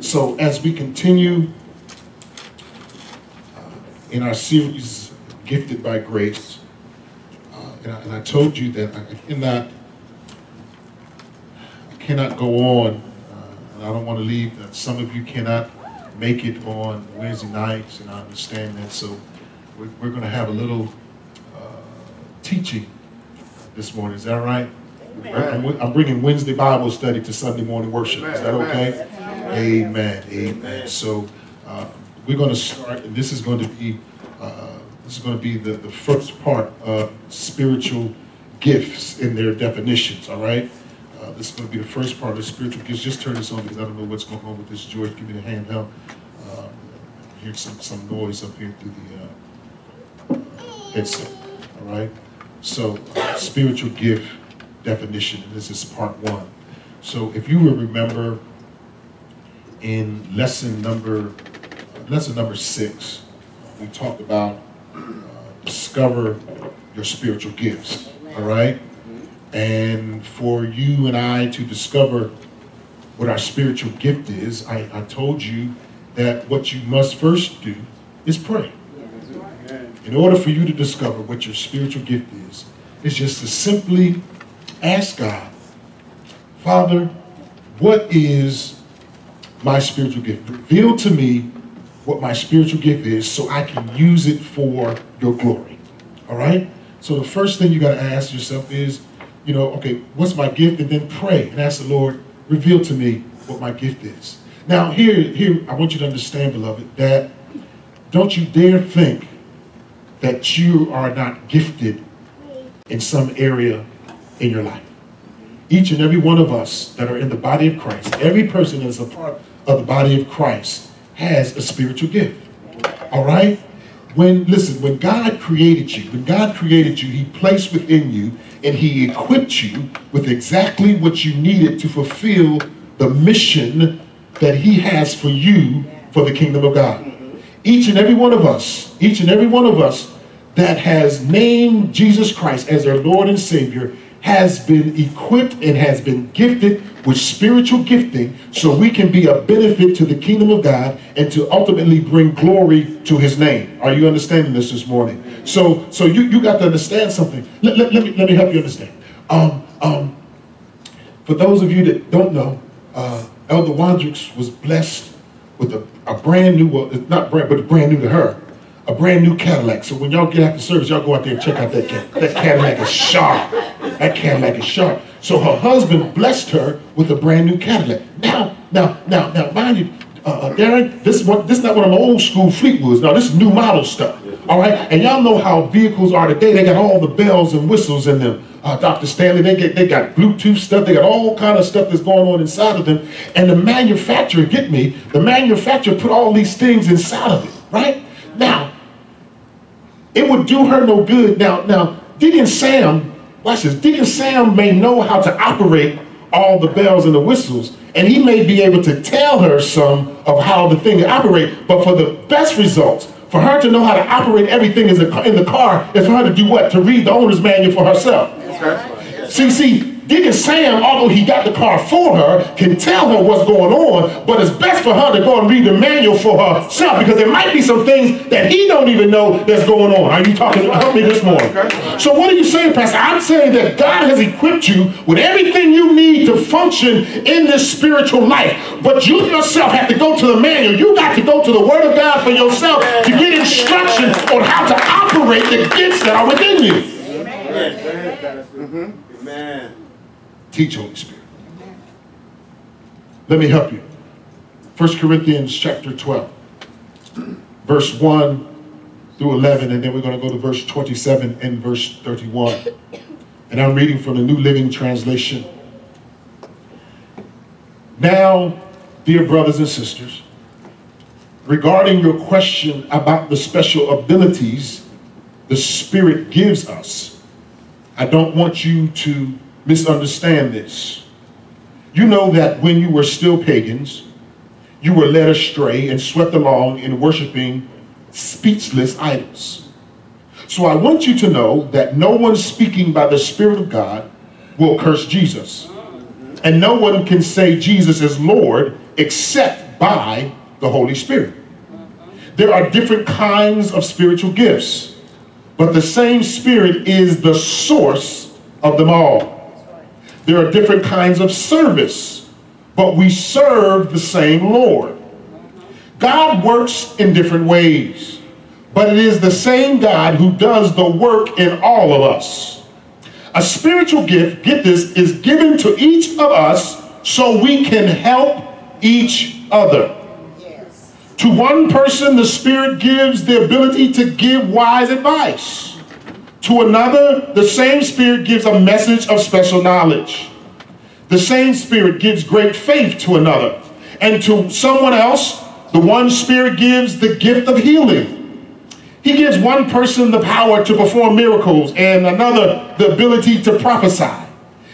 So as we continue uh, in our series, Gifted by Grace, uh, and, I, and I told you that I cannot, I cannot go on, uh, and I don't want to leave, that some of you cannot make it on Wednesday nights, and I understand that, so we're, we're going to have a little uh, teaching this morning. Is that right? I'm, I'm bringing Wednesday Bible study to Sunday morning worship. Is that okay? Amen. Amen. So uh, we're going to start, and this is going to be uh, this is going to be the, the first part of spiritual gifts in their definitions. All right. Uh, this is going to be the first part of spiritual gifts. Just turn this on because I don't know what's going on with this. George, give me the handheld. Uh, hear some some noise up here through the uh, headset. All right. So uh, spiritual gift definition, this is part one. So if you will remember in lesson number lesson number six, we talked about uh, discover your spiritual gifts. All right, and for you and I to discover what our spiritual gift is, I, I told you that what you must first do is pray. In order for you to discover what your spiritual gift is, it's just to simply ask God, Father, what is my spiritual gift? Reveal to me what my spiritual gift is so I can use it for your glory. All right? So the first thing you got to ask yourself is, you know, okay, what's my gift? And then pray and ask the Lord, reveal to me what my gift is. Now, here, here, I want you to understand, beloved, that don't you dare think that you are not gifted in some area in your life. Each and every one of us that are in the body of Christ, every person that is a part of the body of Christ has a spiritual gift. All right? When, listen, when God created you, when God created you, he placed within you and he equipped you with exactly what you needed to fulfill the mission that he has for you for the kingdom of God. Each and every one of us, each and every one of us that has named Jesus Christ as their Lord and Savior has been equipped and has been gifted with spiritual gifting so we can be a benefit to the kingdom of God and to ultimately bring glory to his name. Are you understanding this this morning? So so you, you got to understand something. Let, let, let me, let me help you understand. Um, um, for those of you that don't know, uh, Elder Wandrix was blessed with a, a brand new, well, not brand, but brand new to her, a brand new Cadillac. So when y'all get after service, y'all go out there and check out that Cadillac. That Cadillac is sharp. That Cadillac is sharp. So her husband blessed her with a brand new Cadillac. Now, now, now, now, mind you, uh, uh, Darren, this is what this is not one of my old school Fleetwoods. Now this is new model stuff. All right, and y'all know how vehicles are today. They got all the bells and whistles in them. Uh, Dr. Stanley, they get they got Bluetooth stuff. They got all kind of stuff that's going on inside of them. And the manufacturer, get me, the manufacturer put all these things inside of it. Right now, it would do her no good. Now, now, Deacon Sam, watch this. Deacon Sam may know how to operate all the bells and the whistles, and he may be able to tell her some of how the thing operates. But for the best results, for her to know how to operate everything in the car, is for her to do what? To read the owner's manual for herself. See, see, Deacon Sam, although he got the car for her, can tell her what's going on, but it's best for her to go and read the manual for herself because there might be some things that he don't even know that's going on. Are you talking about me this morning? So what are you saying, Pastor? I'm saying that God has equipped you with everything you need to function in this spiritual life, but you yourself have to go to the manual. You got to go to the Word of God for yourself to get instruction on how to operate the gifts that are within you. Amen. Mm-hmm. Amen. Teach, Holy Spirit. Let me help you. 1 Corinthians chapter 12, verse 1 through 11, and then we're going to go to verse 27 and verse 31. And I'm reading from the New Living Translation. Now, dear brothers and sisters, regarding your question about the special abilities the Spirit gives us, I don't want you to misunderstand this. You know that when you were still pagans, you were led astray and swept along in worshiping speechless idols. So I want you to know that no one speaking by the Spirit of God will curse Jesus. And no one can say Jesus is Lord except by the Holy Spirit. There are different kinds of spiritual gifts, but the same Spirit is the source of them all. There are different kinds of service, but we serve the same Lord. God works in different ways, but it is the same God who does the work in all of us. A spiritual gift, get this, is given to each of us so we can help each other. To one person, the Spirit gives the ability to give wise advice. To another, the same Spirit gives a message of special knowledge. The same Spirit gives great faith to another. And to someone else, the one Spirit gives the gift of healing. He gives one person the power to perform miracles and another the ability to prophesy.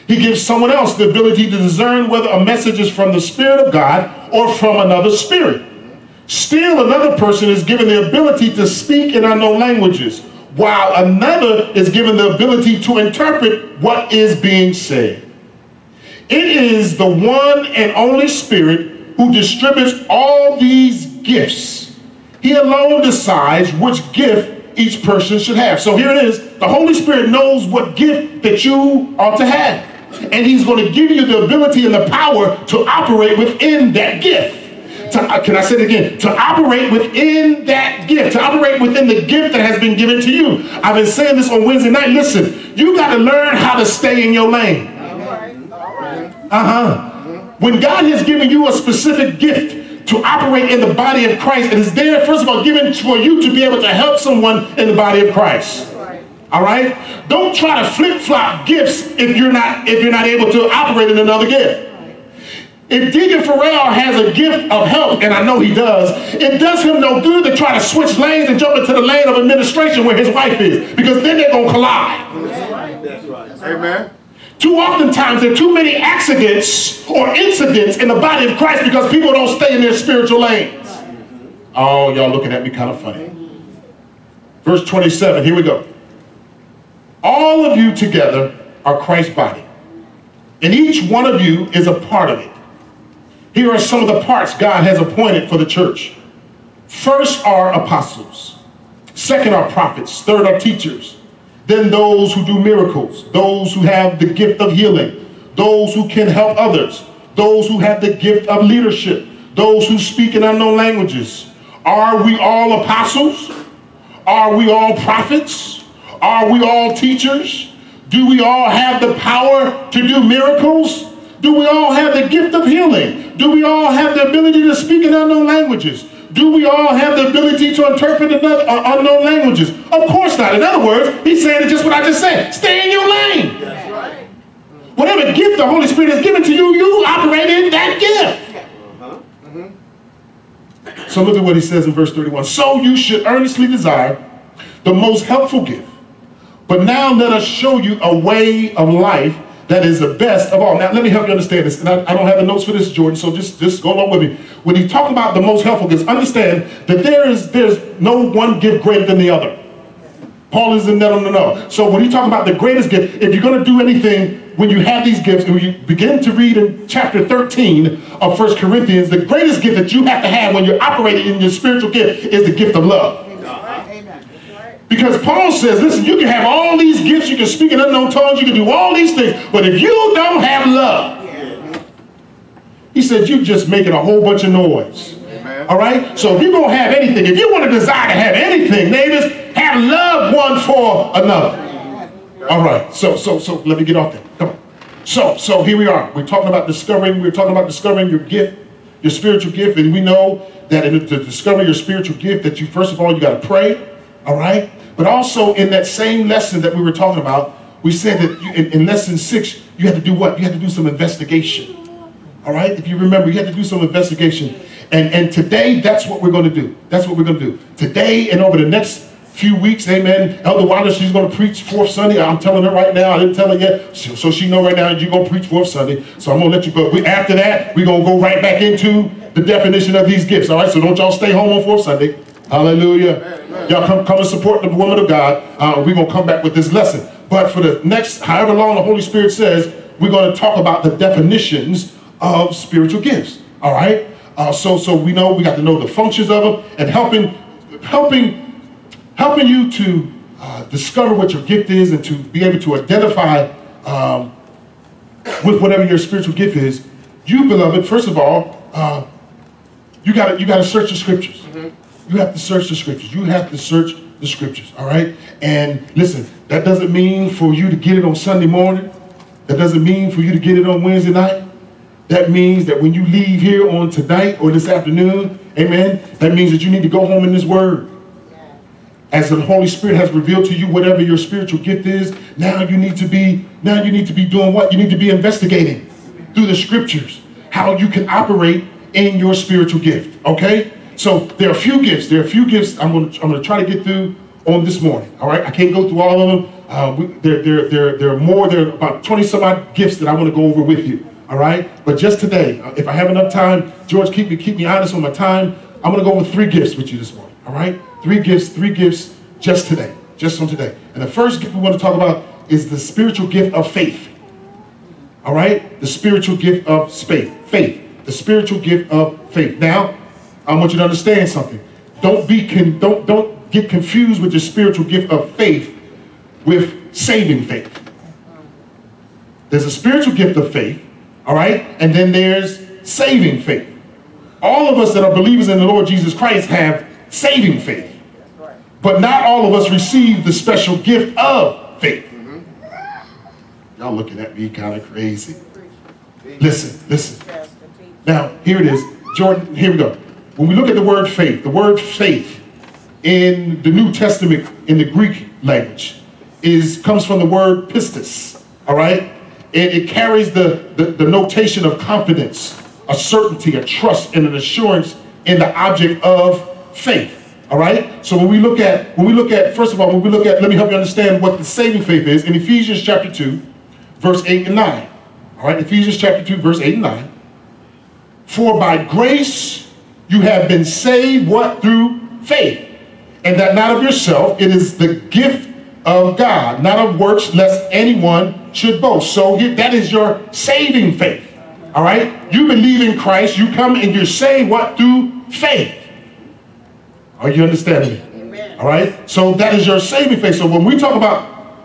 He gives someone else the ability to discern whether a message is from the Spirit of God or from another spirit. Still, another person is given the ability to speak in unknown languages, while another is given the ability to interpret what is being said. It is the one and only Spirit who distributes all these gifts. He alone decides which gift each person should have. So here it is. The Holy Spirit knows what gift that you ought to have. And he's going to give you the ability and the power to operate within that gift to, uh, can I say it again? To operate within that gift, to operate within the gift that has been given to you. I've been saying this on Wednesday night. Listen, you got to learn how to stay in your lane. Uh-huh. When God has given you a specific gift to operate in the body of Christ, it is there, first of all, given for you to be able to help someone in the body of Christ. All right? Don't try to flip-flop gifts if you're not if you're not able to operate in another gift. If Deacon Farrell has a gift of help, and I know he does, it does him no good to try to switch lanes and jump into the lane of administration where his wife is, because then they're going to collide. That's right. That's right. Amen. Too oftentimes there are too many accidents or incidents in the body of Christ because people don't stay in their spiritual lanes. Oh, y'all looking at me kind of funny. Verse 27, here we go. All of you together are Christ's body, and each one of you is a part of it. Here are some of the parts God has appointed for the church. First are apostles. Second are prophets. Third are teachers. Then those who do miracles. Those who have the gift of healing. Those who can help others. Those who have the gift of leadership. Those who speak in unknown languages. Are we all apostles? Are we all prophets? Are we all teachers? Do we all have the power to do miracles? Do we all have the gift of healing? Do we all have the ability to speak in unknown languages? Do we all have the ability to interpret another, uh, unknown languages? Of course not. In other words, he's saying just what I just said. Stay in your lane. That's right. Whatever gift the Holy Spirit has given to you, you operate in that gift. So look at what he says in verse 31. So you should earnestly desire the most helpful gift. But now let us show you a way of life that is the best of all. Now, let me help you understand this. And I, I, don't have the notes for this, Jordan, so just, just go along with me. When you talk about the most helpful gifts, understand that there is there's no one gift greater than the other. Paul is in that on the know. So when you talk about the greatest gift, if you're going to do anything when you have these gifts, and you begin to read in chapter 13 of First Corinthians, the greatest gift that you have to have when you're operating in your spiritual gift is the gift of love. Because Paul says, listen, you can have all these gifts, you can speak in unknown tongues, you can do all these things, but if you don't have love, he said, you're just making a whole bunch of noise. Amen. All right? So if you're going to have anything, if you want to desire to have anything, neighbors, have love one for another. All right. So, so, so let me get off there. Come on. So, so here we are. We're talking about discovering, we're talking about discovering your gift, your spiritual gift, and we know that in, to discover your spiritual gift, that you, first of all, you got to pray. All right? But also in that same lesson that we were talking about, we said that you, in, in, lesson six, you had to do what? You had to do some investigation. All right? If you remember, you had to do some investigation. And, and today, that's what we're going to do. That's what we're going to do. Today and over the next few weeks, amen, Elder Wanda, she's going to preach fourth Sunday. I'm telling her right now. I didn't tell her yet. So, she know right now you're going to preach fourth Sunday. So I'm going to let you go. We, after that, we're going to go right back into the definition of these gifts. All right? So don't y'all stay home on fourth Sunday. Hallelujah. Y'all come, come and support the woman of God. Uh, we're going to come back with this lesson. But for the next, however long the Holy Spirit says, we're going to talk about the definitions of spiritual gifts. All right? Uh, so, so we know we got to know the functions of them and helping, helping, helping you to uh, discover what your gift is and to be able to identify um, with whatever your spiritual gift is. You, beloved, first of all, uh, you got you to search the scriptures. Mm-hmm. You have to search the scriptures. You have to search the scriptures. All right. And listen, that doesn't mean for you to get it on Sunday morning. That doesn't mean for you to get it on Wednesday night. That means that when you leave here on tonight or this afternoon, amen, that means that you need to go home in this word. As the Holy Spirit has revealed to you whatever your spiritual gift is, now you need to be, now you need to be doing what? You need to be investigating through the scriptures how you can operate in your spiritual gift. Okay? So there are a few gifts. There are a few gifts I'm going to, I'm going to try to get through on this morning. All right? I can't go through all of them. Uh, we, there, there, there, there are more. There are about 20 some odd gifts that I want to go over with you. All right? But just today, uh, if I have enough time, George, keep me, keep me honest on my time. I'm going to go over three gifts with you this morning. All right? Three gifts, three gifts just today. Just on today. And the first gift we want to talk about is the spiritual gift of faith. All right? The spiritual gift of faith. Faith the spiritual gift of faith. Now, I want you to understand something. Don't be con- don't don't get confused with the spiritual gift of faith with saving faith. There's a spiritual gift of faith, all right, and then there's saving faith. All of us that are believers in the Lord Jesus Christ have saving faith, but not all of us receive the special gift of faith. Y'all looking at me kind of crazy. Listen, listen. Now, here it is. Jordan, here we go. When we look at the word faith, the word faith in the New Testament in the Greek language is comes from the word pistis, all right? It, carries the, the, the notation of confidence, a certainty, a trust, and an assurance in the object of faith. All right. So when we look at when we look at first of all when we look at let me help you understand what the saving faith is in Ephesians chapter two, verse eight and nine. All right. Ephesians chapter two, verse eight and nine. For by grace you have been saved, what? Through faith. And that not of yourself, it is the gift of God, not of works, lest anyone should boast. So that is your saving faith. All right? You believe in Christ, you come and you're saved, what? Through faith. Are you understanding me? Amen. All right? So that is your saving faith. So when we talk about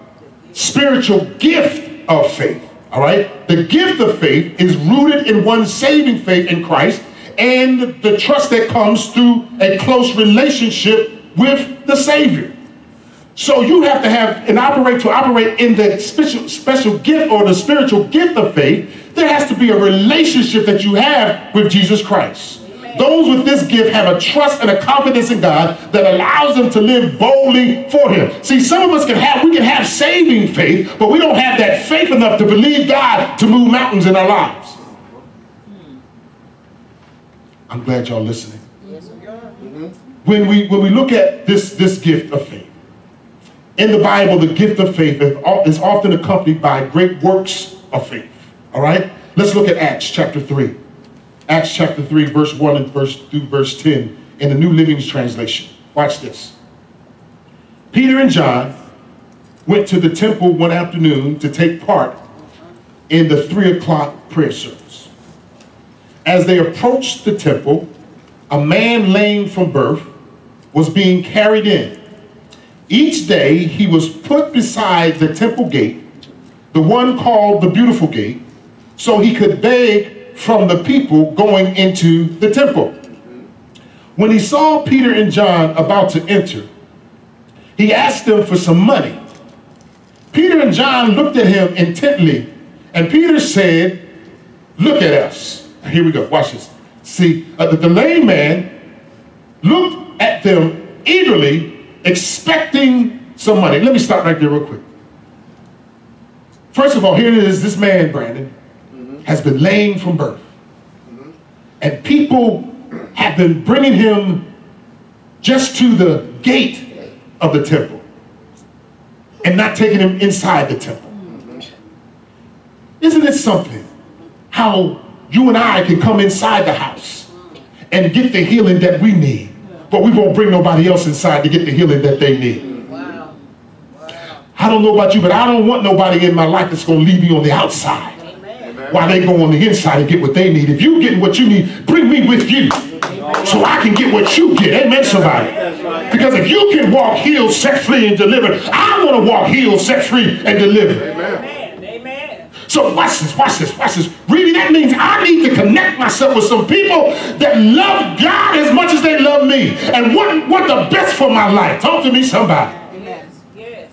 spiritual gift of faith, all right? The gift of faith is rooted in one's saving faith in Christ and the trust that comes through a close relationship with the Savior. So you have to have and operate to operate in the special, special gift or the spiritual gift of faith. There has to be a relationship that you have with Jesus Christ. Those with this gift have a trust and a confidence in God that allows them to live boldly for him. See, some of us can have, we can have saving faith, but we don't have that faith enough to believe God to move mountains in our lives. I'm glad y'all are listening. When we, when we look at this, this gift of faith, in the Bible, the gift of faith is often accompanied by great works of faith. All right? Let's look at Acts chapter 3. Acts chapter 3, verse 1 and verse through verse 10 in the New Living Translation. Watch this. Peter and John went to the temple one afternoon to take part in the three o'clock prayer service. As they approached the temple, a man lame from birth was being carried in. Each day he was put beside the temple gate, the one called the Beautiful Gate, so he could beg from the people going into the temple. When he saw Peter and John about to enter, he asked them for some money. Peter and John looked at him intently, and Peter said, Look at us. Here we go, watch this. See, uh, the, the lame man looked at them eagerly, expecting some money. Let me stop right there real quick. First of all, here it is this man, Brandon, mm-hmm. has been lame from birth. Mm-hmm. And people have been bringing him just to the gate of the temple and not taking him inside the temple. Mm-hmm. Isn't it something how you and I can come inside the house and get the healing that we need, but we won't bring nobody else inside to get the healing that they need? Wow. Wow. I don't know about you, but I don't want nobody in my life that's going to leave me on the outside while they go on the inside and get what they need. If you get what you need, bring bring me with you so I can get what you get. Amen, somebody. Because if you can walk healed, set free, and delivered, I want to walk healed, set free, and delivered. Amen. Amen. So watch this, watch this, watch this. Really, that means I need to connect myself with some people that love God as much as they love me and want, want the best for my life. Talk to me, somebody. Yes. Yes.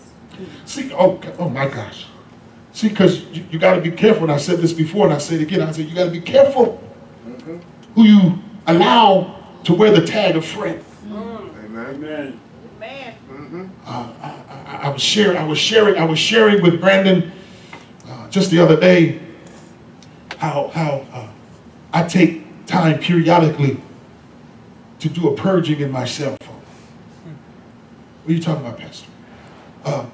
See, oh, oh my gosh. See, because you, you got to be careful. And I said this before, and I say it again. I said you got to be careful mm-hmm. who you allow to wear the tag of friend. Mm. Amen. Amen. Mm-hmm. Uh, I, I, I was sharing. I was sharing. I was sharing with Brandon just the other day how how uh, I take time periodically to do a purging in my cell phone. What are you talking about, Pastor? Uh,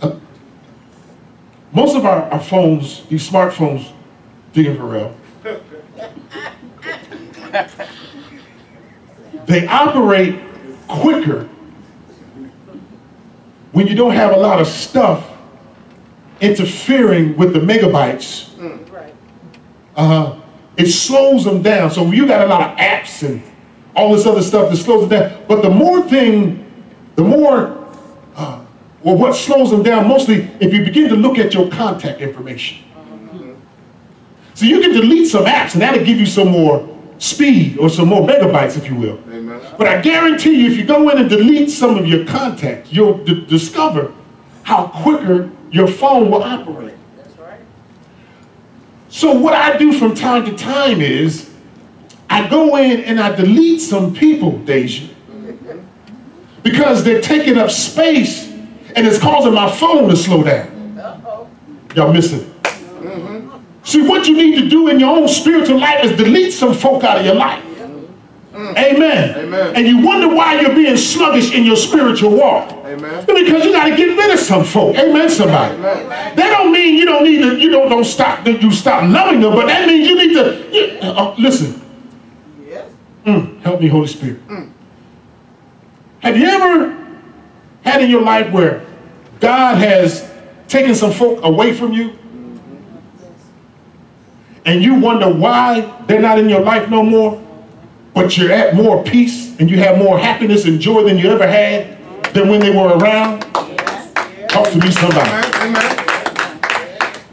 uh, most of our, our phones, these smartphones, Deacon Farrell, they operate quicker when you don't have a lot of stuff interfering with the megabytes. Right. Uh-huh. It slows them down. So you got a lot of apps and all this other stuff that slows them down. But the more thing, the more, uh, well, what slows them down mostly if you begin to look at your contact information. So you can delete some apps and that'll give you some more speed or some more megabytes, if you will. Amen. But I guarantee you, if you go in and delete some of your contacts, you'll discover how quicker your phone will operate. That's right. So what I do from time to time is I go in and I delete some people, Deja, because they're taking up space and it's causing my phone to slow down. Y'all missing it. See, what you need to do in your own spiritual life is delete some folk out of your life. Amen. Amen. And you wonder why you're being sluggish in your spiritual walk. Amen. Because you got to get rid of some folk. Amen, somebody. Amen. That don't mean you don't need to, you don't, don't stop, that you stop loving them, but that means you need to, you- uh, listen, Yes. Mm, help me, Holy Spirit. Have you ever had in your life where God has taken some folk away from you? And you wonder why they're not in your life no more, but you're at more peace and you have more happiness and joy than you ever had than when they were around? Talk to me, somebody. Amen.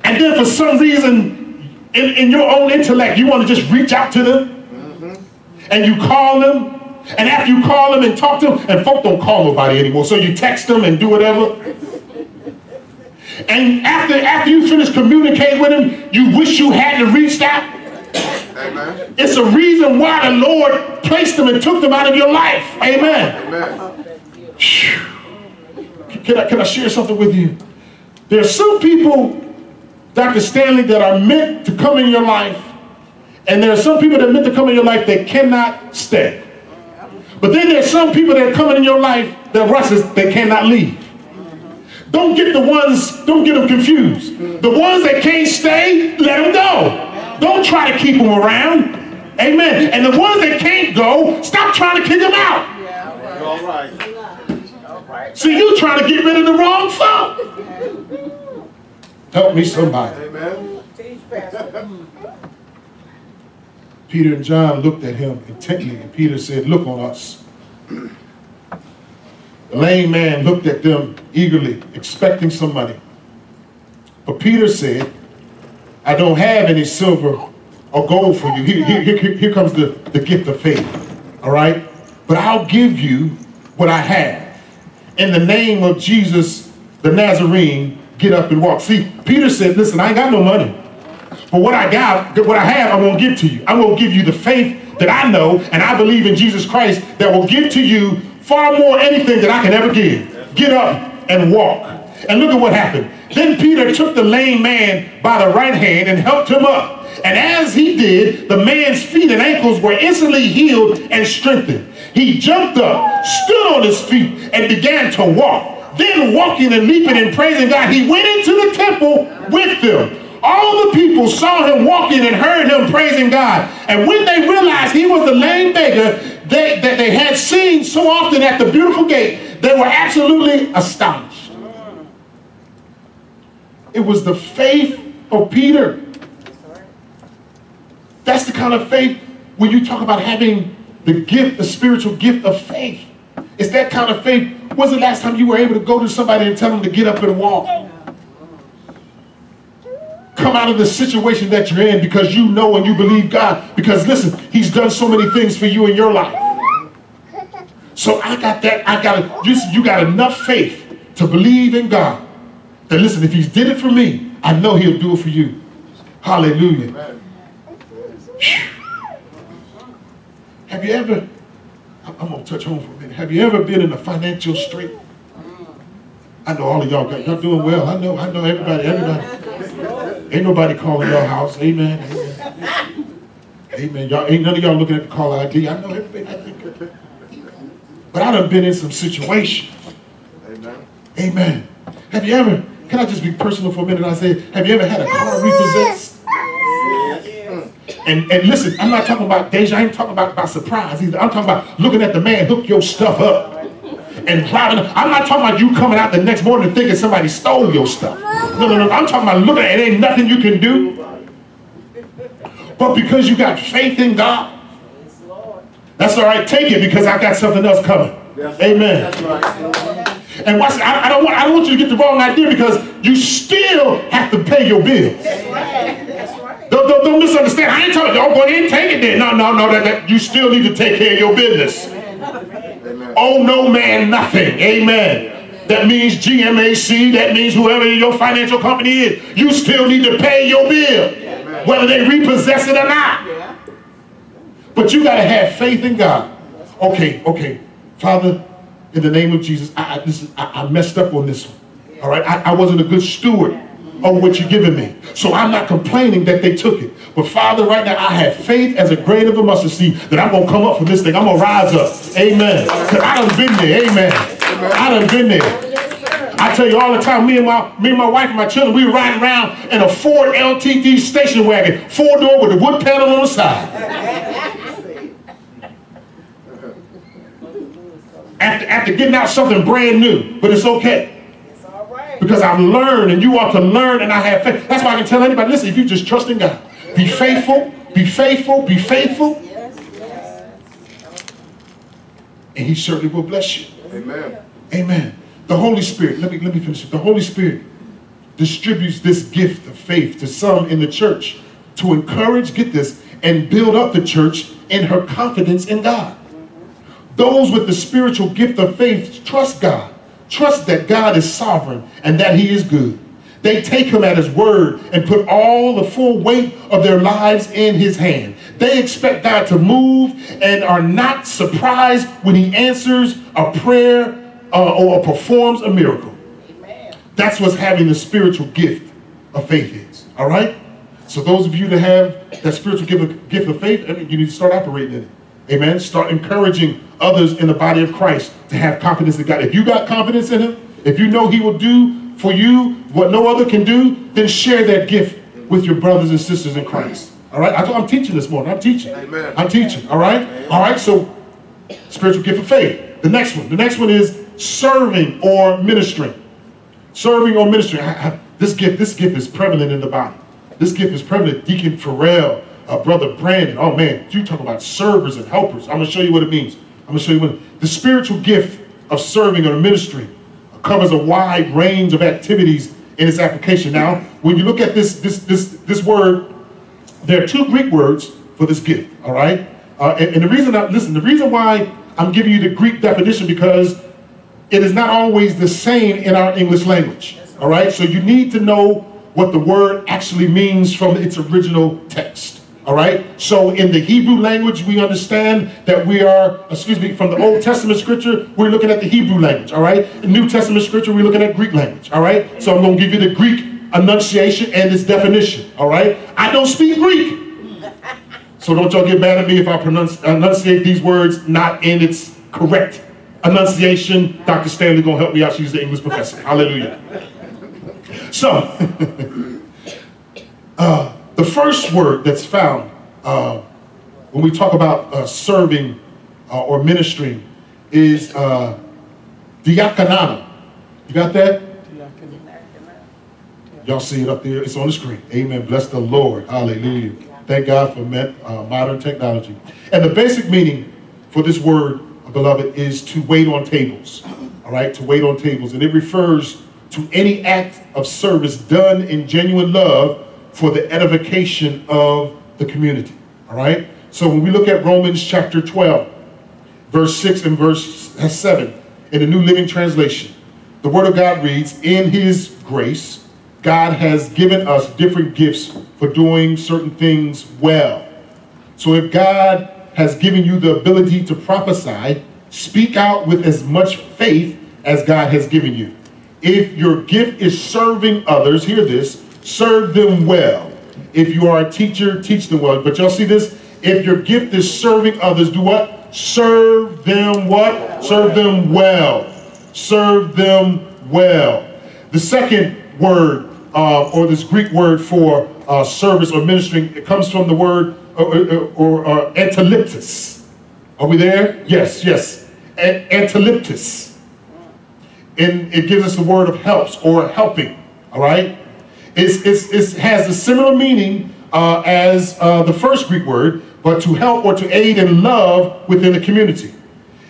And then for some reason, in, in your own intellect, you want to just reach out to them. Mm-hmm. And you call them. And after you call them and talk to them, and folk don't call nobody anymore, so you text them and do whatever. And after, after you finish communicating with them, you wish you hadn't reached out. Amen. It's a reason why the Lord placed them and took them out of your life. Amen. Amen. Can I, can I share something with you? There are some people, Dr. Stanley, that are meant to come in your life, and there are some people that are meant to come in your life that cannot stay. But then there's some people that are coming in your life that rushes they cannot leave. Don't get the ones, don't get them confused. The ones that can't stay, let them go. Don't try to keep them around. Amen. And the ones that can't go, stop trying to kick them out. Yeah. All right. All right. See, you trying to get rid of the wrong folk. Help me, somebody. Amen. Teach, Pastor. Peter and John looked at him intently, and Peter said, Look on us. The lame man looked at them eagerly, expecting some money. But Peter said, I don't have any silver or gold for you. Here, here, here, here comes the, the gift of faith. All right? But I'll give you what I have. In the name of Jesus the Nazarene, get up and walk. See, Peter said, Listen, I ain't got no money. But what I got, what I have, I'm gonna give to you. I'm gonna give you the faith that I know and I believe in Jesus Christ that will give to you far more anything that I can ever give. Get up and walk. And look at what happened. Then Peter took the lame man by the right hand and helped him up. And as he did, the man's feet and ankles were instantly healed and strengthened. He jumped up, stood on his feet, and began to walk. Then walking and leaping and praising God, he went into the temple with them. All the people saw him walking and heard him praising God. And when they realized he was the lame beggar they, that they had seen so often at the beautiful gate, they were absolutely astonished. It was the faith of Peter. That's the kind of faith when you talk about having the gift, the spiritual gift of faith, it's that kind of faith. When's the last time you were able to go to somebody and tell them to get up and walk? Come out of the situation that you're in because you know and you believe God. Because listen, He's done so many things for you in your life. So I got that. I got you. You got enough faith to believe in God. That listen, if He's did it for me, I know He'll do it for you. Hallelujah. Amen. Have you ever? I'm I'm gonna touch home for a minute. Have you ever been in a financial strait? I know all of y'all got y'all doing well. I know. I know everybody. Everybody. Ain't nobody calling your house. Amen. Amen. Amen. Y'all ain't none of y'all looking at the call ID. I know everybody. I think. But I done been in some situations. Amen. Amen. Have you ever? Can I just be personal for a minute? I say, have you ever had a car repossessed? And, and listen, I'm not talking about deja. I ain't talking about by surprise either. I'm talking about looking at the man hook your stuff up and driving. I'm not talking about you coming out the next morning thinking somebody stole your stuff. No, no, no. I'm talking about looking at it. Ain't nothing you can do. But because you got faith in God, that's all right. Take it because I got something else coming. Amen. And watch, I, I don't want I don't want you to get the wrong idea because you still have to pay your bills. That's right. That's right. Don't, don't, don't misunderstand. I ain't telling you, don't go ahead and take it then. No, no, no, that, that you still need to take care of your business. Amen. Oh no man nothing. Amen. That means GMAC, that means whoever your financial company is, you still need to pay your bill. Whether they repossess it or not. But you got to have faith in God. Okay, okay. Father, in the name of Jesus, I, I, I, I messed up on this one. All right, I, I wasn't a good steward of what you're giving me. So I'm not complaining that they took it. But Father, right now, I have faith as a grain of a mustard seed that I'm going to come up from this thing. I'm going to rise up. Amen. Because I done been there. Amen. I done been there. I tell you all the time, me and my me and my wife and my children, we were riding around in a Ford LTD station wagon, four door with a wood panel on the side. After, after getting out something brand new, but it's okay. It's all right. Because I've learned and you ought to learn and I have faith. That's why I can tell anybody, listen, if you just trust in God, be faithful, be faithful, be faithful, Yes, yes. and he certainly will bless you. Amen. Amen. The Holy Spirit, let me let me finish it. The Holy Spirit distributes this gift of faith to some in the church to encourage, get this, and build up the church in her confidence in God. Those with the spiritual gift of faith trust God, trust that God is sovereign and that He is good. They take Him at His word and put all the full weight of their lives in His hand. They expect God to move and are not surprised when He answers a prayer uh, or performs a miracle. Amen. That's what's having the spiritual gift of faith is. All right? So those of you that have that spiritual gift of, gift of faith, I mean, you need to start operating in it. Amen. Start encouraging others in the body of Christ to have confidence in God. If you got confidence in Him, if you know He will do for you what no other can do, then share that gift with your brothers and sisters in Christ. All right? I I'm teaching this morning. I'm teaching. Amen. I'm teaching. All right? All right. So spiritual gift of faith. The next one. The next one is serving or ministering. Serving or ministering. I- I- This gift, this gift is prevalent in the body. This gift is prevalent. Deacon Farrell, uh, Brother Brandon. Oh man, you talk about servers and helpers. I'm gonna show you what it means. I'm gonna show you what the spiritual gift of serving or ministry covers a wide range of activities in its application. Now, when you look at this this this this word, there are two Greek words for this gift. All right, uh, and, and the reason I listen, the reason why I'm giving you the Greek definition because it is not always the same in our English language. All right, so you need to know what the word actually means from its original text. All right, so in the Hebrew language, we understand that we are, excuse me, from the Old Testament scripture, we're looking at the Hebrew language. All right, in New Testament scripture, we're looking at Greek language. All right, so I'm going to give you the Greek enunciation and its definition. All right, I don't speak Greek. So don't y'all get mad at me if I pronounce, enunciate these words not in its correct enunciation. Dr. Stanley gonna help me out. She's the English professor. Hallelujah. So, uh, the first word that's found uh, when we talk about uh, serving uh, or ministering is uh, diakonana. You got that? Y'all see it up there? It's on the screen. Amen. Bless the Lord. Hallelujah. Thank God for met, uh, modern technology. And the basic meaning for this word, beloved, is to wait on tables. All right, to wait on tables. And it refers to any act of service done in genuine love for the edification of the community. All right? So when we look at Romans chapter 12, verse 6 and verse 7 in the New Living Translation, the Word of God reads, In His grace, God has given us different gifts for doing certain things well. So if God has given you the ability to prophesy, speak out with as much faith as God has given you. If your gift is serving others, hear this, serve them well. If you are a teacher, teach them well. But y'all see this? If your gift is serving others, do what? Serve them what? Serve them well. Serve them well. The second word, uh, or this Greek word for uh, service or ministering, it comes from the word uh, uh, or, or, or. Are we there? Yes, yes. A-. And it gives us the word of helps or helping. All right? It's, it's, it has a similar meaning uh, as uh, the first Greek word, but to help or to aid in love within the community.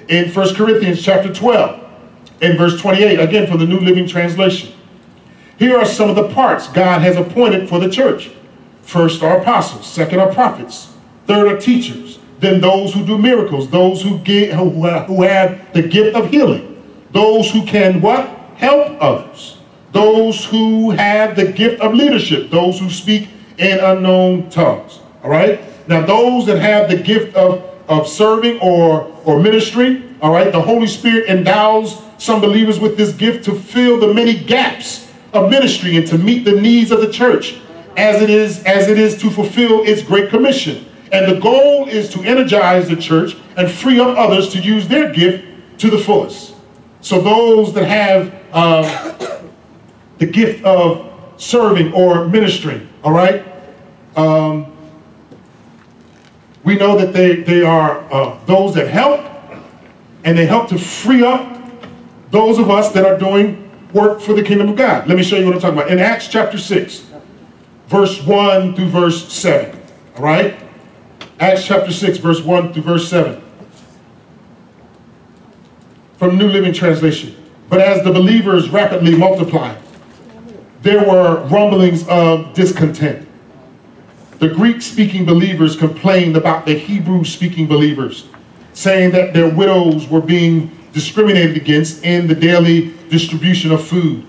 In 1 Corinthians chapter 12, in verse 28, again from the New Living Translation. Here are some of the parts God has appointed for the church. First are apostles, second are prophets, third are teachers, then those who do miracles, those who, get, who, who have the gift of healing, those who can what? Help others, those who have the gift of leadership, those who speak in unknown tongues. All right? Now, those that have the gift of, of serving or, or ministry, all right, the Holy Spirit endows some believers with this gift to fill the many gaps of ministry and to meet the needs of the church as it is as it is to fulfill its great commission. And the goal is to energize the church and free up others to use their gift to the fullest. So those that have uh, the gift of serving or ministering, all right, um, we know that they, they are uh, those that help and they help to free up those of us that are doing work for the kingdom of God. Let me show you what I'm talking about. In Acts chapter 6, verse 1 through verse 7. All right? Acts chapter 6, verse 1 through verse 7. From New Living Translation. But as the believers rapidly multiplied, there were rumblings of discontent. The Greek speaking believers complained about the Hebrew speaking believers, saying that their widows were being discriminated against in the daily distribution of food.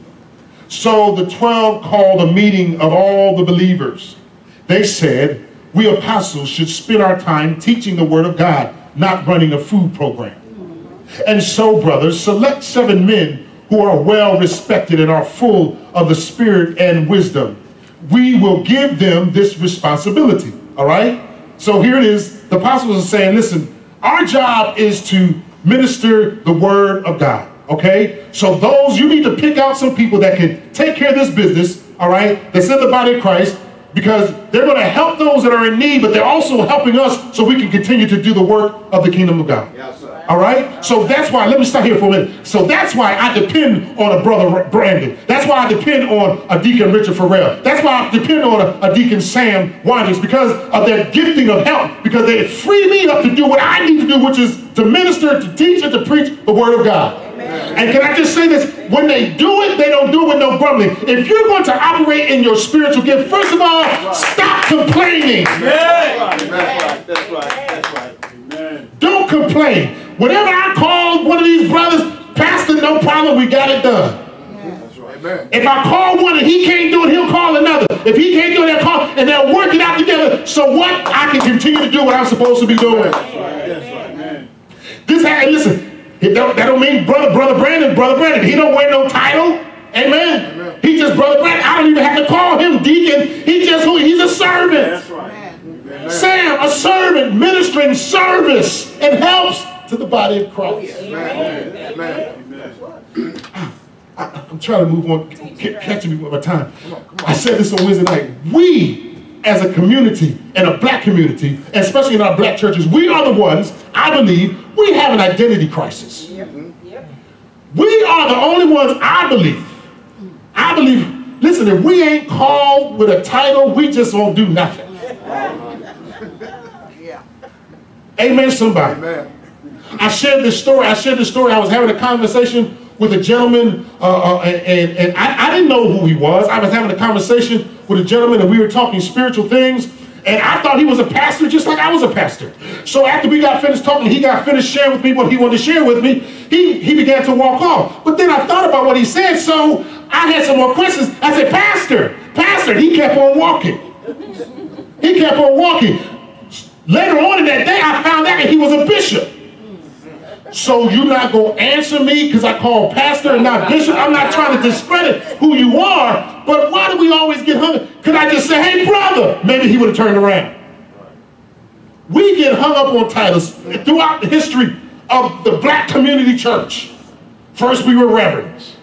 So the 12 called a meeting of all the believers. They said, We apostles should spend our time teaching the word of God, not running a food program. And so, brothers, select seven men who are well respected and are full of the spirit and wisdom. We will give them this responsibility. All right? So here it is. The apostles are saying, listen, our job is to minister the word of God. Okay? So those, you need to pick out some people that can take care of this business, all right, that's in the body of Christ, because they're going to help those that are in need, but they're also helping us so we can continue to do the work of the kingdom of God. Yes. All right? So that's why, let me stop here for a minute. So that's why I depend on a brother Brandon. That's why I depend on a deacon Richard Farrell. That's why I depend on a, a deacon Sam Wanders because of their gifting of help, because they free me up to do what I need to do, which is to minister, to teach, and to preach the word of God. And can I just say this? When they do it, they don't do it with no grumbling. If you're going to operate in your spiritual gift, first of all, stop complaining. That's right. That's right. That's right. Amen. Don't complain. Whenever I call one of these brothers, Pastor, no problem, we got it done. That's right. Amen. If I call one and he can't do it, he'll call another. If he can't do it, they'll call, and they'll work it out together. So what? I can continue to do what I'm supposed to be doing. That's right. That's right. Amen. This ha- listen, it don't, that don't mean brother, brother Brandon, brother Brandon. He don't wear no title. Amen. Amen. He just brother Brandon. I don't even have to call him deacon. He just who? He's a servant. That's right. Amen. Sam, a servant, ministering service and helps to the body of Christ. Oh, Amen. Amen. Amen. I, I'm trying to move on, catching me with my time. I said this on Wednesday night. We, as a community and a black community, especially in our black churches, we are the ones, I believe, we have an identity crisis. Yep. Yep. We are the only ones, I believe. I believe, listen, if we ain't called with a title, we just won't do nothing. Amen, somebody. Amen. I shared this story. I shared this story. I was having a conversation with a gentleman, uh, uh, and, and I, I didn't know who he was. I was having a conversation with a gentleman, and we were talking spiritual things. And I thought he was a pastor just like I was a pastor. So after we got finished talking, he got finished sharing with me what he wanted to share with me. He, he began to walk off. But then I thought about what he said, so I had some more questions. I said, Pastor, Pastor, he kept on walking. He kept on walking. Later on in that day, I found out that he was a bishop. So you're not going to answer me because I call pastor and not bishop. I'm not trying to discredit who you are, but why do we always get hung? Could I just say, hey, brother? Maybe he would have turned around. We get hung up on titles throughout the history of the black community church. First we were reverends.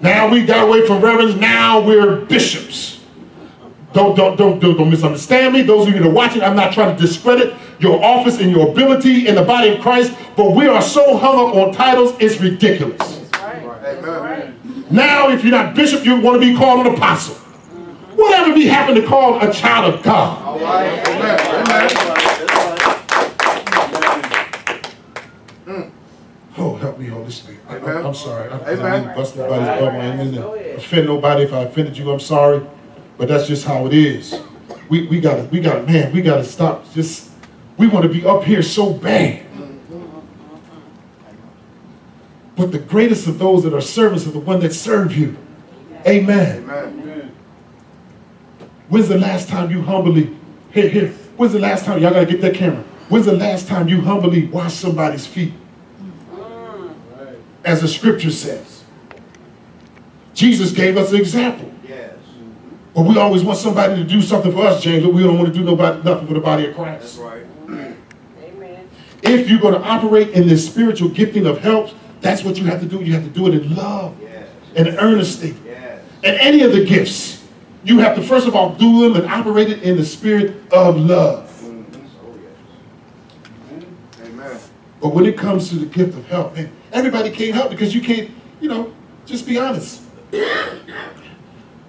Now we got away from reverends. Now we're bishops. Don't, don't, don't, don't, don't misunderstand me. Those of you that are watching, I'm not trying to discredit your office and your ability in the body of Christ, but we are so hung up on titles, it's ridiculous. That's right. That's Amen. right. Now, if you're not bishop, you want to be called an apostle. Whatever we happen to call a child of God. Right. Amen. Amen. Oh, help me, Holy Spirit. I, am sorry. I, I didn't bust nobody's bubble. I didn't mean Go to ahead. offend nobody. If I offended you, I'm sorry. But that's just how it is. We, we gotta, we gotta, man, we gotta stop. Just, we want to be up here so bad. But the greatest of those that are servants are the one that serve you. Amen. Amen. When's the last time you humbly, here, here, when's the last time, y'all gotta get that camera. When's the last time you humbly washed somebody's feet? As the scripture says. Jesus gave us an example. Yes. But we always want somebody to do something for us, James, but we don't want to do nobody, nothing for the body of Christ. That's right. If you're going to operate in this spiritual gifting of help, that's what you have to do. You have to do it in love Yes. and earnestly. Yes. And any of the gifts, you have to first of all do them and operate it in the spirit of love. Mhm. Oh, yes. Amen. But when it comes to the gift of help, man, everybody can't help because you can't, you know, just be honest.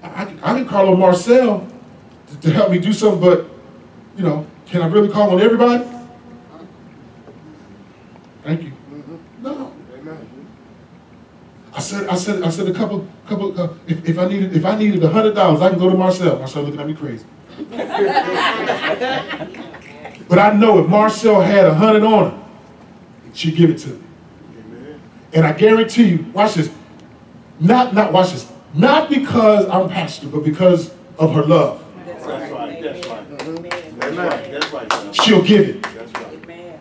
I, I can call on Marcel to, to help me do something, but, you know, can I really call on everybody? Thank you. No. Amen. I said, I said, I said a couple, couple. Uh, if, if I needed, if I needed a hundred dollars, I can go to Marcel. Marcel looking at me crazy. but I know if Marcel had a hundred on her, she'd give it to me. Amen. And I guarantee you, watch this. Not, not watch this. Not because I'm pastor, but because of her love. That's That's right. That's right. Amen. That's right. That's right. son. She'll give it. That's right. Amen.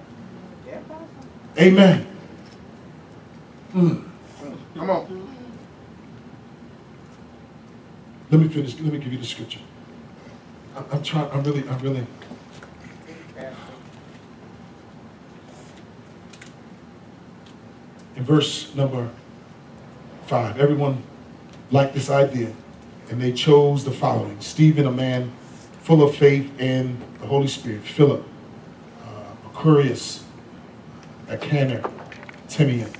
Yeah, Pastor. Amen. Mm. Come on. Let me finish. Let me give you the scripture. I'm, I'm trying. I'm really. I'm really. In verse number five, everyone liked this idea, and they chose the following Stephen, a man full of faith and the Holy Spirit, Philip, uh, Mercurius, Nicanor, Timian,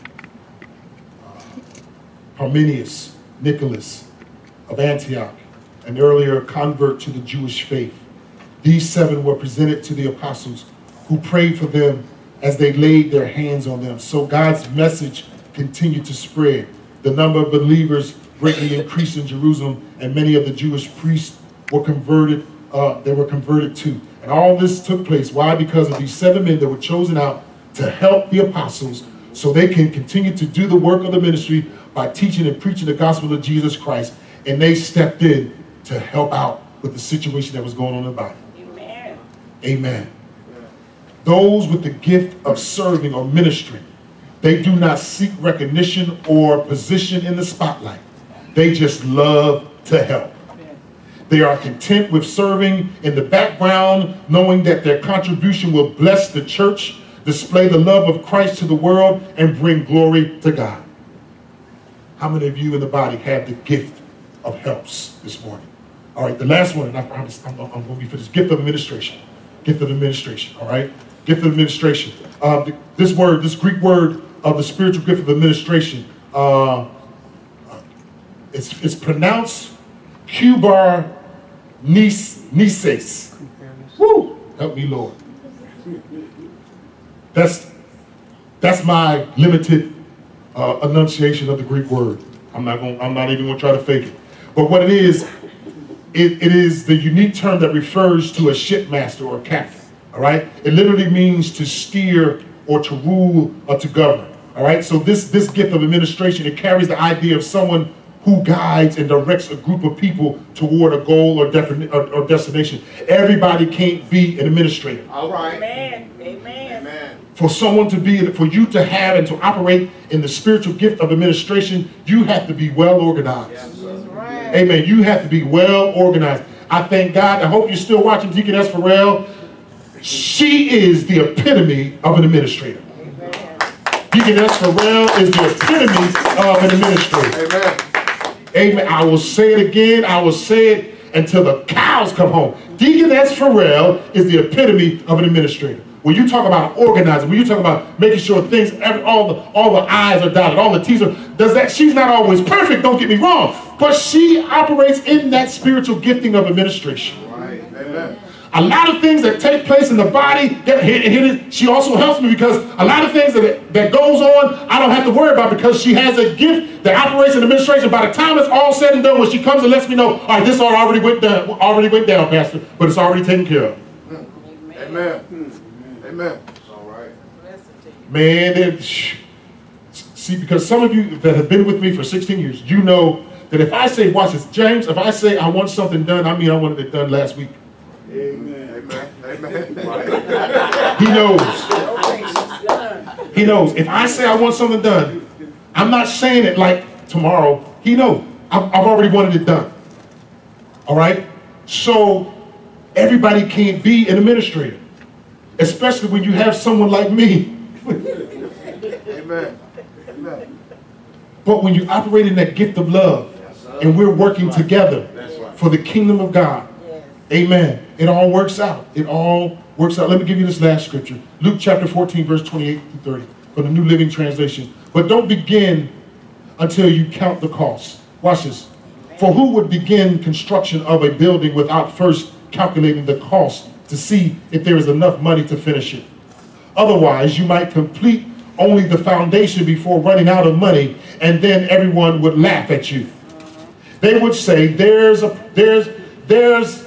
Parmenius, Nicholas of Antioch, an earlier convert to the Jewish faith. These seven were presented to the apostles who prayed for them as they laid their hands on them. So God's message continued to spread. The number of believers greatly increased in Jerusalem, and many of the Jewish priests were converted. Uh, they were converted too. And all this took place. Why? Because of these seven men that were chosen out to help the apostles so they can continue to do the work of the ministry by teaching and preaching the gospel of Jesus Christ. And they stepped in to help out with the situation that was going on in the body. Amen. Amen. Those with the gift of serving or ministry, they do not seek recognition or position in the spotlight. They just love to help. They are content with serving in the background, knowing that their contribution will bless the church, display the love of Christ to the world, and bring glory to God. How many of you in the body have the gift of helps this morning? All right, the last one, and I promise I'm, I'm going to be for this gift of administration. Gift of administration, all right? Gift of administration. Uh, this word, this Greek word of the spiritual gift of administration, uh, it's, it's pronounced Kubar Nis, Nises. Woo! Help me, Lord. That's that's my limited uh, enunciation of the Greek word. I'm not going. I'm not even going to try to fake it. But what it is, it, it is the unique term that refers to a shipmaster or captain. All right. It literally means to steer or to rule or to govern. All right. So this this gift of administration it carries the idea of someone who guides and directs a group of people toward a goal or, defini- or, or destination. Everybody can't be an administrator. All right. Amen. Amen. Amen. For someone to be, for you to have and to operate in the spiritual gift of administration, you have to be well organized. Yes, right. Amen. You have to be well organized. I thank God. I hope you're still watching Deaconess Farrell. She is the epitome of an administrator. Amen. Deaconess Farrell is the epitome of an administrator. Amen. Amen. I will say it again. I will say it until the cows come home. Deaconess Farrell is the epitome of an administrator. When you talk about organizing, when you talk about making sure things, every, all the all the I's are dotted, all the T's are, does that? She's not always perfect. Don't get me wrong, but she operates in that spiritual gifting of administration. Right. Amen. A lot of things that take place in the body, that, here- here it is. she also helps me because a lot of things that, that goes on, I don't have to worry about because she has a gift that operates in administration. By the time it's all said and done, when she comes and lets me know, all right, this all already went down, already went down, Pastor, but it's already taken care of. Amen. Amen. It's all right. Blessed to you. Man, it, see, because some of you that have been with me for 16 years, you know that if I say, watch this, James, if I say I want something done, I mean I wanted it done last week. Amen. Amen. Amen. He knows. Okay, she's done. He knows. If I say I want something done, I'm not saying it like tomorrow. He knows. I've, I've already wanted it done. All right? So everybody can't be an administrator, especially when you have someone like me. Amen. Amen. But when you operate in that gift of love and we're working together right. for the kingdom of God, Yes. Amen. It all works out. It all works out. Let me give you this last scripture. Luke chapter 14, verse 28 through 30, from the New Living Translation. But don't begin until you count the cost. Watch this. For who would begin construction of a building without first calculating the cost to see if there is enough money to finish it? Otherwise, you might complete only the foundation before running out of money, and then everyone would laugh at you. They would say, "There's a there's there's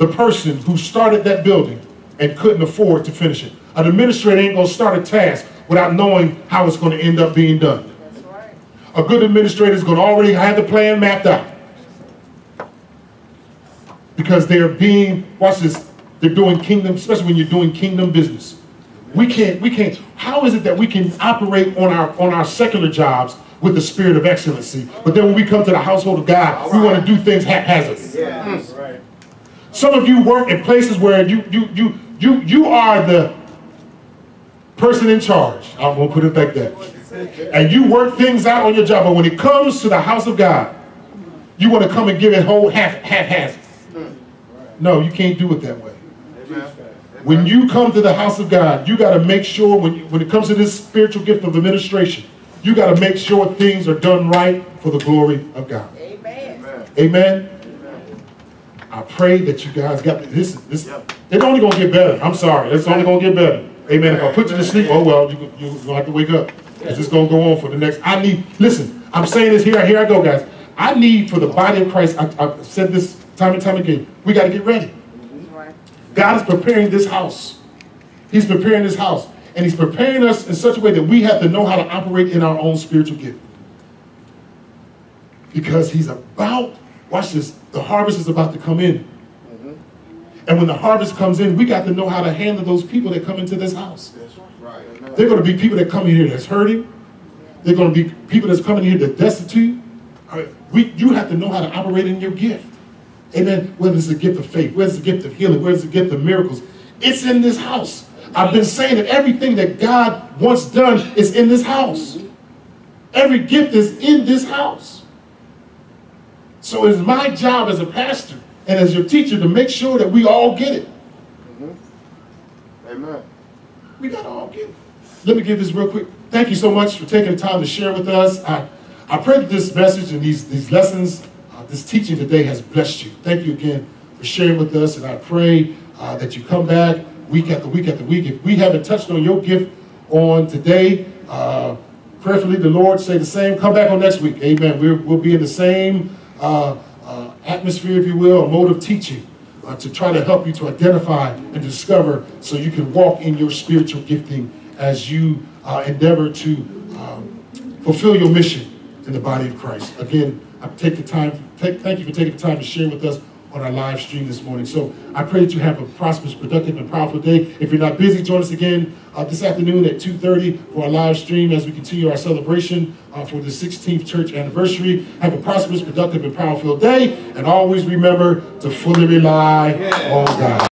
the person who started that building and couldn't afford to finish it. An administrator ain't gonna start a task without knowing how it's gonna end up being done. That's right. A good administrator is gonna already have the plan mapped out. Because they're being, watch this, they're doing kingdom, especially when you're doing kingdom business. We can't, we can't, how is it that we can operate on our on our secular jobs with the spirit of excellency, but then when we come to the household of God, we want to do things haphazardly. Yes. Some of you work in places where you you you you you are the person in charge. I'm gonna put it like that. And you work things out on your job, but when it comes to the house of God, you want to come and give it whole half haphazard. No, you can't do it that way. When you come to the house of God, you got to make sure when you, when it comes to this spiritual gift of administration, you got to make sure things are done right for the glory of God. Amen. Amen. I pray that you guys got this. This it's only gonna get better. I'm sorry, it's only gonna get better. Amen. If I put you to sleep, oh well, you you gonna have to wake up. It's just gonna go on for the next. I need. Listen, I'm saying this here. Here I go, guys. I need for the body of Christ. I, I've said this time and time again. We got to get ready. God is preparing this house. He's preparing this house, and He's preparing us in such a way that we have to know how to operate in our own spiritual gift. Because He's about. Watch this. The harvest is about to come in. And when the harvest comes in, we got to know how to handle those people that come into this house. Right. They're going to be people that come in here that's hurting. They're going to be people that's coming here that's destitute. Right, We, you have to know how to operate in your gift. Amen. Whether it's the gift of faith, whether it's the gift of healing, whether it's the gift of miracles, it's in this house. I've been saying that everything that God wants done is in this house. Every gift is in this house. So it is my job as a pastor and as your teacher to make sure that we all get it. Amen. We got to all get it. Let me give this real quick. Thank you so much for taking the time to share with us. I, I pray that this message and these, these lessons, uh, this teaching today has blessed you. Thank you again for sharing with us, and I pray uh, that you come back week after week after week. If we haven't touched on your gift on today, uh, prayerfully the Lord say the same. Come back on next week. Amen. We're, we'll be in the same atmosphere, if you will, a mode of teaching uh, to try to help you to identify and discover so you can walk in your spiritual gifting as you uh, endeavor to um, fulfill your mission in the body of Christ. Again, I take the time, take, thank you for taking the time to share with us on our live stream this morning. So I pray that you have a prosperous, productive, and powerful day. If you're not busy, join us again uh, this afternoon at 2.30 for our live stream as we continue our celebration uh, for the 16th church anniversary. Have a prosperous, productive, and powerful day. And always remember to fully rely on God.